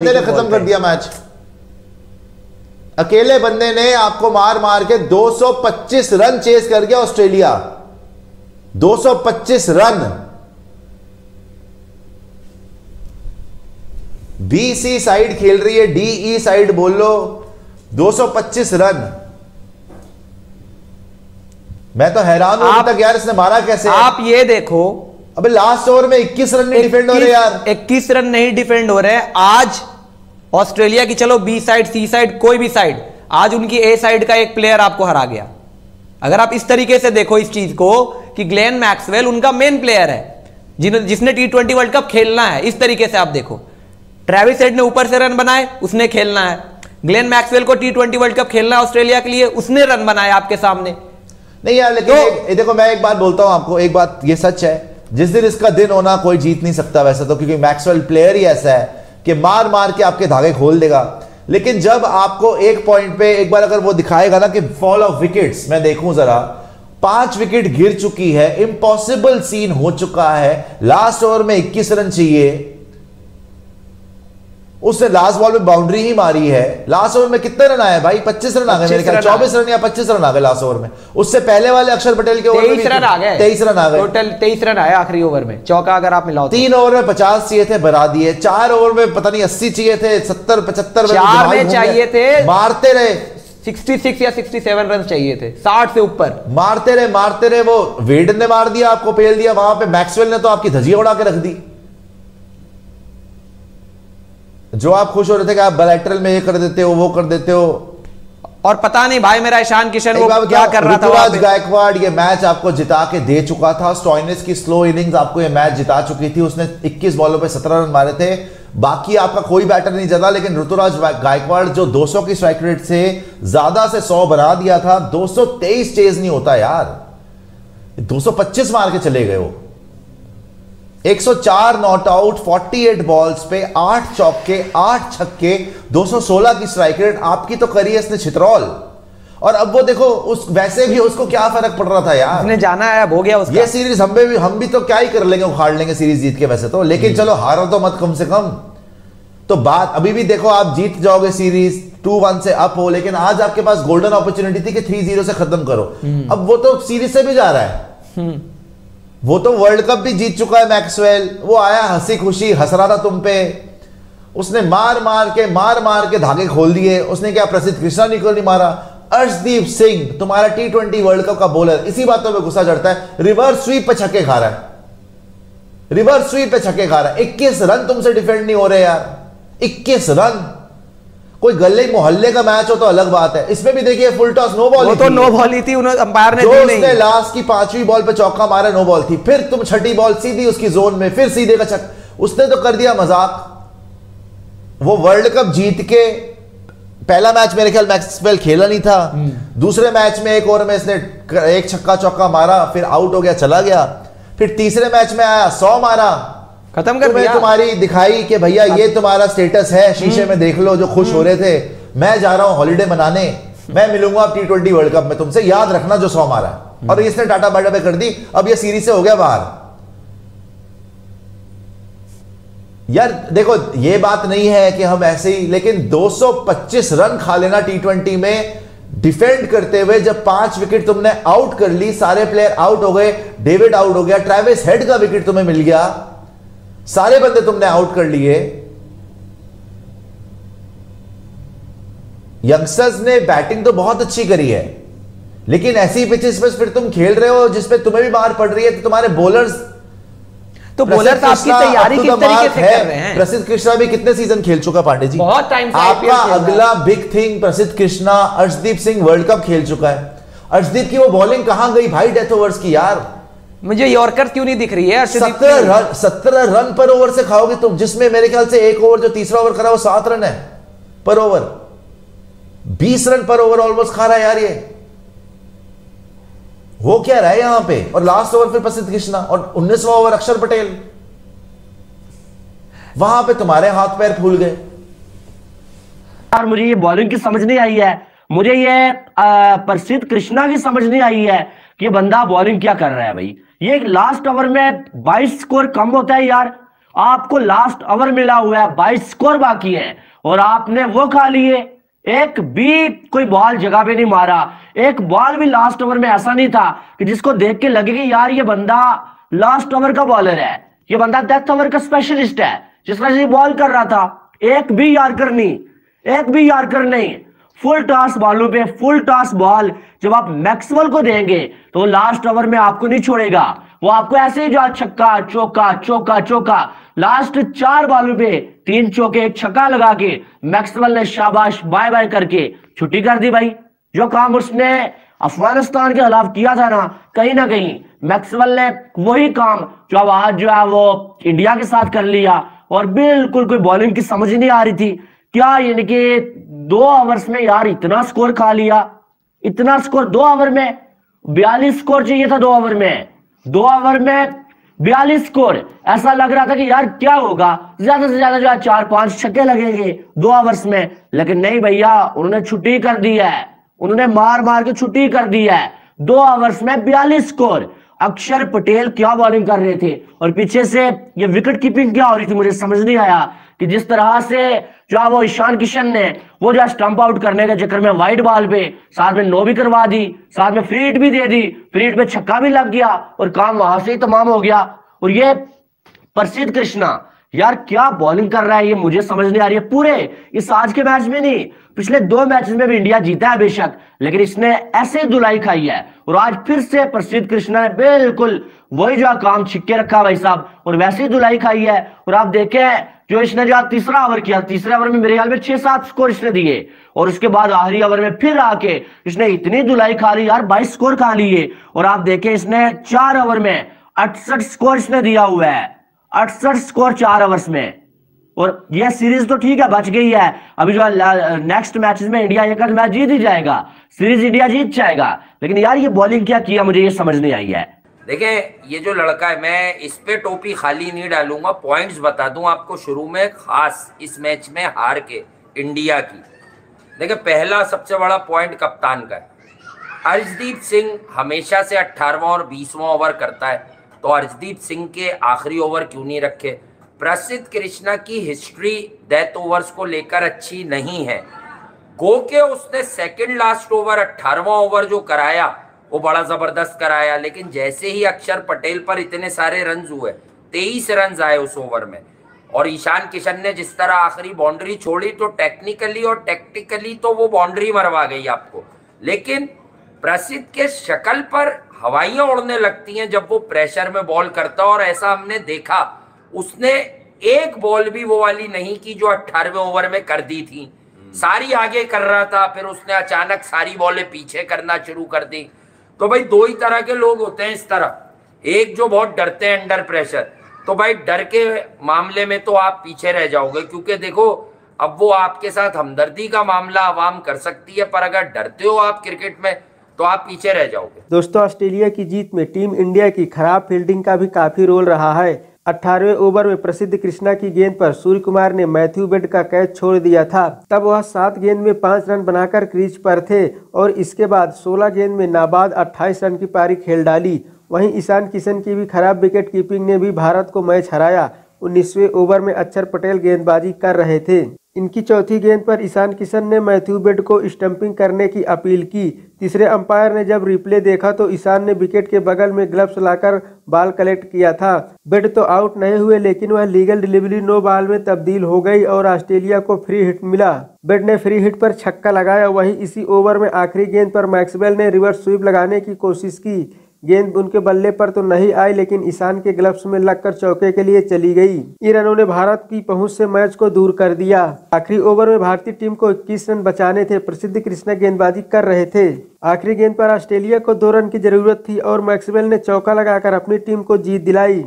ने खत्म कर दिया मैच। अकेले बंदे ने आपको मार मार के 225 रन चेस कर गया Australia. 225 run. B C side खेल रही है डी ई साइड बोल लो 225 रन। मैं तो हैरान हूँ तक यार इसने मारा कैसे? आप ये देखो। अबे लास्ट ओवर में 21 रन नहीं डिफेंड हो रहे यार। 21 रन नहीं डिफेंड हो रहे। आज ऑस्ट्रेलिया की चलो बी साइड सी साइड कोई भी साइड आज उनकी ए साइड का एक प्लेयर आपको हरा गया। अगर आप इस तरीके से देखो इस चीज़ को कि ग्लेन मैक्सवेल उनका मेन प्लेयर है जिन जिसने टी ट्वेंटी वर्ल्ड कप खेलना है इस तरीके से आप देखो। ट्रेविस हेड ने ऊपर से रन बनाए उसने खेलना है। ग्लेन मैक्सवेल को टी ट्वेंटी वर्ल्ड कप खेलना है ऑस्ट्रेलिया के लिए उसने रन बनाए आपके सामने। नहीं यार लेकिन तो, देखो मैं एक बात बोलता हूँ आपको एक बात ये सच है जिस दिन इसका दिन होना कोई जीत नहीं सकता वैसे तो क्योंकि मैक्सवेल प्लेयर ही ऐसा है। कि मार मार के आपके धागे खोल देगा। लेकिन जब आपको एक पॉइंट पे एक बार अगर वो दिखाएगा ना कि फॉल ऑफ़ विकेट्स मैं देखूँ जरा, पाँच विकेट गिर चुकी है इम्पॉसिबल सीन हो चुका है लास्ट ओवर में 21 रन चाहिए। उसने लास्ट बॉल में बाउंड्री ही मारी है। लास्ट ओवर में कितने रन आए भाई? 25 रन आ गए मेरे ख्याल चौबीस रन या 25 रन आ गए लास्ट ओवर में। उससे पहले वाले अक्षर पटेल के ओवर में रन आ गए। तेईस रन आ गए। टोटल तेईस रन आए आखिरी ओवर में। चौका अगर आप मिलाओ तो। तीन ओवर में पचास चाहिए थे बरा दिए। चार ओवर में पता नहीं अस्सी चाहिए थे सत्तर पचहत्तर में चाहिए थे। मारते रहे। 66 या 67 रन चाहिए थे। 60 से ऊपर। मारते रहे मारते रहे। वो वेड ने मार दिया आपको पेल दिया। वहाँ पे मैक्सवेल ने तो आपकी धजिया उड़ा के रख दी। जो आप खुश हो रहे थे कि आप बलैटरल में ये कर देते हो वो कर देते हो। और पता नहीं भाई मेरा ईशान किशन वो क्या कर रहा था गायकवाड़ ये मैच आपको जिता के दे चुका था। स्टॉइनिस की स्लो इनिंग्स आपको ये मैच जिता चुकी थी। उसने 21 बॉलों पे 17 रन मारे थे। बाकी आपका कोई बैटर नहीं जता लेकिन ऋतुराज गायकवाड़ जो 200 की स्ट्राइक रेट से ज़्यादा से 100 बना दिया था। 223 चेज नहीं होता यार। 225 मार के चले गए वो। 104 नॉट आउट 48 बॉल्स पे 8 चौके 8 छक्के 216 की स्ट्राइक रेट आपकी तो करी है इसने छित्रौल। और अब वो देखो उस वैसे भी उसको क्या फ़र्क पड़ रहा था यार? उसने जाना है अब हो गया उसका। ये सीरीज़ हम भी हम भी तो क्या ही कर लेंगे उखाड़ लेंगे सीरीज़ जीत के वैसे तो। लेकिन चलो हारो तो मत कम से कम। तो बात अभी भी देखो आप जीत जाओगे सीरीज़ टू वन से अप हो लेकिन आज आपके पास गोल्डन अपॉर्चुनिटी थी कि थ्री ज़ीरो से खत्म करो। हम्म। अब वो तो सीरीज़ से भी जा रहा है। हम्म। वो तो वर्ल्ड कप भी जीत चुका है मैक्सवेल। वो आया हँसी खुशी हंस रहा था तुम पे। उसने मार मार के मार मार के धागे खोल दिए। उसने क्या प्रसिद्ध कृष्णा निकल नहीं मारा? अर्शदीप सिंह, तुम्हारा टी ट्वेंटी वर्ल्ड कप का बॉलर इसी बातों में गुस्सा चढ़ता है। रिवर्स स्वीप पे छक्के खा रहा है। रिवर्स स्वीप पे छक्के खा रहा है। इक्कीस रन तुमसे डिफेंड नहीं हो रहे यार। इक्कीस रन। कोई गले मोहल्ले का मैच हो तो अलग बात है। इसमें भी देखिए फुल टॉस नो बॉल तो नो बॉल ही थी अंपायर ने जो उसने लास्ट की पांचवी बॉल पे चौका मारा नो बॉल थी। फिर तुम छठी बॉल सीधी उसकी जोन में फिर सीधे का चक उसने तो कर दिया मज़ाक। वो वर्ल्ड कप जीत के पहला मैच मेरे ख्याल मैक्सवेल खेला नहीं था। हम्म। दूसरे मैच में एक ओवर में इसने एक छक्का चौका मारा फिर आउट हो गया चला गया। फिर तीसरे मैच में आया सौ मारा। खत्म कर दिया तुम्हारी दिखाई कि भैया ये तुम्हारा स्टेटस है शीशे में देख लो जो खुश हो रहे थे। मैं जा रहा हूँ हॉलीडे मनाने। मैं मिलूँगा टी ट्वेंटी वर्ल्ड कप में। तुमसे याद रखना जो सौ मारा और इसने टाटा बाटा पे कर दी। अब ये सीरीज़ से हो गया बाहर। यार देखो ये बात नहीं है कि हम ऐसे ही लेकिन 225 रन खा लेना टी ट्वेंटी में डिफेंड करते हुए जब पाँच विकेट तुमने आउट कर ली सारे प्लेयर आउट हो गए डेविड आउट हो गया ट्रेविस हेड का विकेट तुम्हें मिल गया। सारे बंदे तुमने आउट कर लिए। यंगस्टर्स ने बैटिंग तो बहुत अच्छी करी है। लेकिन ऐसी पिचेस पर फिर तुम खेल रहे हो जिसपे तुम्हें भी मार पड़ रही है तो तुम्हारे बॉलर्स तो बॉलर आपकी तैयारी किस तरीके से कर रहे हैं? प्रसिद्ध कृष्णा भी कितने सीज़न खेल चुका पांडे जी? बहुत टाइम आपका अगला big thing Prasidh Krishna Arshdeep Singh World Cup खेल चुका है। अर्शदीप की वो बॉलिंग कहाँ गई? भाई डेथ ओवर्स की यार। मुझे यॉर्कर क्यों नहीं दिख रही है सत्रह रन सत्रह रन पर ओवर से खाओगे तुम जिसमें मेरे ख्याल से एक ओवर जो तीसरा ओवर करा वो सात रन है पर ओवर। बीस रन पर ओवर ऑलमोस्ट खा रहा है यार ये। वो क्या रहा है यहाँ पे? और लास्ट ओवर फिर प्रसिद्ध कृष्णा और उन्नीसवा ओवर अक्षर पटेल। वहाँ पे तुम्हारे हाथ पैर फूल गए। यार मुझे ये बॉलिंग की समझ नहीं आई है। मुझे ये प्रसिद्ध कृष्णा की समझ नहीं आई है। कि बंदा बॉलिंग क्या कर रहा है भाई? ये लास्ट ओवर में 22 स्कोर कम होता है यार। आपको लास्ट ओवर मिला हुआ है, बाईस स्कोर बाकी है। और आपने वो खा लिए। एक भी कोई बॉल जगह पे नहीं मारा। एक बॉल भी लास्ट ओवर में ऐसा नहीं था कि जिसको देख के लगे कि यार ये बंदा लास्ट ओवर का बॉलर है। ये बंदा डेथ ओवर का स्पेशलिस्ट है, जिस वजह से बॉल कर रहा था। एक भी यारकर नहीं एक भी यारकर नहीं फुल टॉस बॉलों पे, फुल टॉस बॉल। जब आप मैक्सवेल को देंगे तो लास्ट ओवर में आपको नहीं छोड़ेगा। वो आपको ऐसे ही जो छक्का, चौका चौका चौका। लास्ट चार बॉलों पे, तीन चौके, एक छक्का लगा के मैक्सवेल ने शाबाश बाय बाय करके छुट्टी कर दी भाई। जो काम उसने अफ़गानिस्तान के खिलाफ किया था ना, कहीं ना कहीं मैक्सवेल ने वही काम जो अब आज जो है वो इंडिया के साथ कर लिया। और बिल्कुल कोई बॉलिंग की समझ नहीं आ रही थी। क्या यानी कि दो ओवर्स में यार इतना स्कोर खा लिया? इतना स्कोर दो ओवर में? बयालीस स्कोर चाहिए था दो ओवर में। दो ओवर में बयालीस स्कोर ऐसा लग रहा था कि यार क्या होगा? ज़्यादा से ज़्यादा जो है चार पाँच छक्के लगेंगे दो ओवर्स में। लेकिन नहीं भैया, उन्होंने छुट्टी कर दी है। उन्होंने मार मार के छुट्टी कर दी है। दो ओवर्स में बयालीस स्कोर अक्षर पटेल क्या बॉलिंग कर रहे थे? और पीछे से ये विकेट कीपिंग क्या हो रही थी? मुझे समझ नहीं आया। कि जिस तरह से जो है वो ईशान किशन ने वो जो है स्टंप आउट करने के चक्कर में व्हाइट बॉल पे साथ में नो भी करवा दी, साथ में फ्री हिट भी दे दी फ्री हिट पे छक्का भी लग गया और काम वहाँ से ही तमाम हो गया। और ये प्रसिद्ध कृष्णा, यार क्या बॉलिंग कर रहा है ये? मुझे समझ नहीं आ रही है। पूरे इस आज के मैच में नहीं, पिछले दो मैच में भी इंडिया जीता है बेशक, लेकिन इसने ऐसे दुलाई खाई है। और आज फिर से प्रसिद्ध कृष्णा ने बिल्कुल वही जो काम छिक्के रखा भाई साहब, और वैसे ही दुलाई खाई है। और आप देखें जो इसने जो तीसरा ओवर किया, तीसरे ओवर में मेरे ख्याल में छह सात स्कोर इसने दिए। और उसके बाद आखिरी ओवर में फिर आके इसने इतनी दुलाई खा ली यार, बाईस स्कोर खा लिए। और आप देखें इसने चार ओवर में अड़सठ स्कोर इसने दिया हुआ है। अड़सठ स्कोर चार ओवर्स में। और यह सीरीज़ तो ठीक है, बच गई है। अभी जो नेक्स्ट मैच में इंडिया एक मैच जीत ही जाएगा। सीरीज़ इंडिया जीत जाएगा। लेकिन यार ये बॉलिंग क्या किया मुझे ये समझ नहीं आई है। देखें ये जो लड़का है, मैं इस पे टोपी खाली नहीं डालूँगा। पॉइंट्स बता दूँ आपको शुरू में, खास इस मैच में हार के इंडिया की। देखिए, पहला सबसे बड़ा पॉइंट कप्तान का है। अर्जदीप सिंह हमेशा से अट्ठारहवा और बीसवां ओवर करता है। तो अर्जदीप सिंह के आखिरी ओवर क्यों नहीं रखे? प्रसिद्ध कृष्णा की हिस्ट्री डेथ ओवर्स को लेकर अच्छी नहीं है। गो के उसने सेकंड लास्ट ओवर अट्ठारवा ओवर जो कराया वो बड़ा ज़बरदस्त कराया लेकिन जैसे ही अक्षर पटेल पर इतने सारे रन हुए तेईस रन आए उस ओवर में। और ईशान किशन ने जिस तरह आखिरी बाउंड्री छोड़ी तो टेक्निकली और टेक्टिकली तो वो बाउंड्री मरवा गई आपको। लेकिन प्रसिद्ध के शक्ल पर हवाइयाँ उड़ने लगती हैं जब वो प्रेशर में बॉल करता और ऐसा हमने देखा। उसने एक बॉल भी वो वाली नहीं की जो अट्ठारहवें ओवर में कर दी थी। सारी आगे कर रहा था फिर उसने अचानक सारी बॉलें पीछे करना शुरू कर दी। तो भाई दो ही तरह के लोग होते हैं इस तरह एक जो बहुत डरते हैं अंडर प्रेशर तो भाई डर के मामले में तो आप पीछे रह जाओगे, क्योंकि देखो, अब वो आपके साथ हमदर्दी का मामला आवाम कर सकती है, पर अगर डरते हो आप क्रिकेट में तो आप पीछे रह जाओगे। दोस्तों, ऑस्ट्रेलिया की जीत में टीम इंडिया की खराब फील्डिंग का भी काफ़ी रोल रहा है। अठारहवें ओवर में प्रसिद्ध कृष्णा की गेंद पर सूर्य कुमार ने मैथ्यू बेड का कैच छोड़ दिया था। तब वह सात गेंद में पाँच रन बनाकर क्रीज पर थे और इसके बाद 16 गेंद में नाबाद 28 रन की पारी खेल डाली। वहीं ईशान किशन की भी खराब विकेट कीपिंग ने भी भारत को मैच हराया। उन्नीसवें ओवर में अक्षर पटेल गेंदबाजी कर रहे थे। इनकी चौथी गेंद पर ईशान किशन ने मैथ्यू बेड को स्टंपिंग करने की अपील की। तीसरे अंपायर ने जब रिप्ले देखा तो ईशान ने विकेट के बगल में ग्लव्स लाकर बॉल कलेक्ट किया था। बेड तो आउट नहीं हुए, लेकिन वह लीगल डिलीवरी नो बॉल में तब्दील हो गई और ऑस्ट्रेलिया को फ्री हिट मिला। बेड ने फ्री हिट पर छक्का लगाया। वही इसी ओवर में आखिरी गेंद पर मैक्सवेल ने रिवर्स स्वीप लगाने की कोशिश की। गेंद उनके बल्ले पर तो नहीं आई, लेकिन ईशान के ग्लव्स में लगकर चौके के लिए चली गई। इन रनों ने भारत की पहुँच से मैच को दूर कर दिया। आखिरी ओवर में भारतीय टीम को 21 रन बचाने थे, प्रसिद्ध कृष्णा गेंदबाजी कर रहे थे। आखिरी गेंद पर ऑस्ट्रेलिया को दो रन की ज़रूरत थी और मैक्सवेल ने चौका लगाकर अपनी टीम को जीत दिलाई।